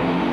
Bye.